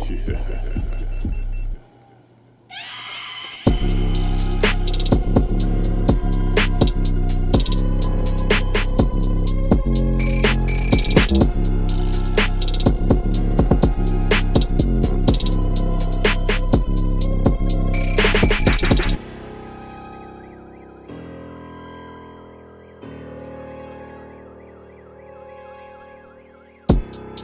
Yeah. you